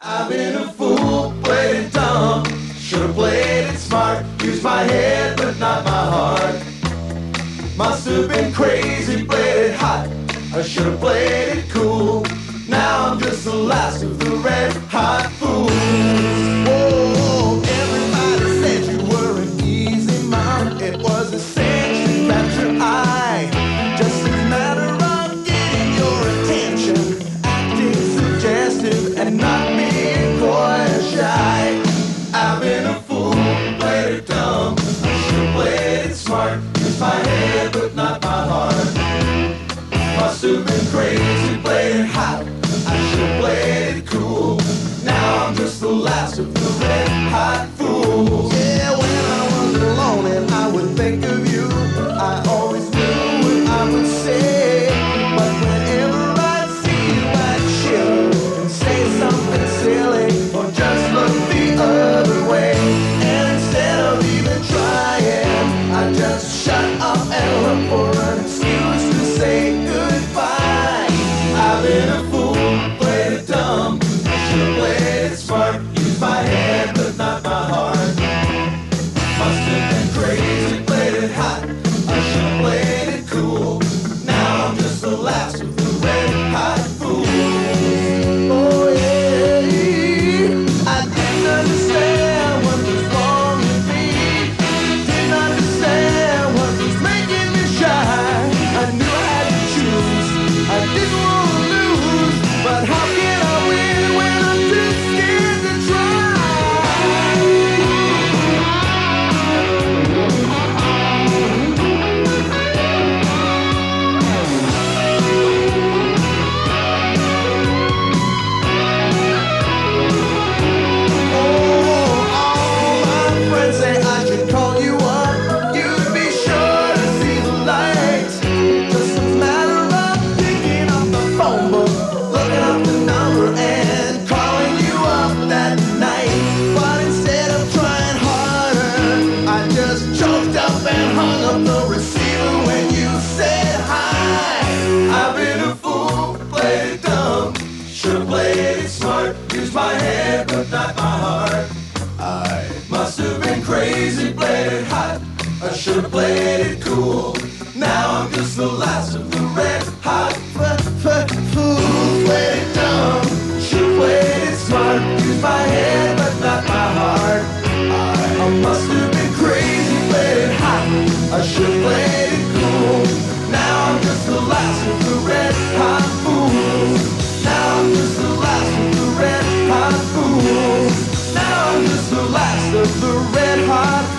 I've been a fool, played it dumb. Should have played it smart. Used my head, but not my heart. Must have been crazy, played it hot. I should have played it cool. Now I'm just the last of the red hot fools. Everybody said you were an easy mom. It was just a matter of getting your attention, acting suggestive and not. I'll ever forever. Should have played it smart, used my head, but not my heart.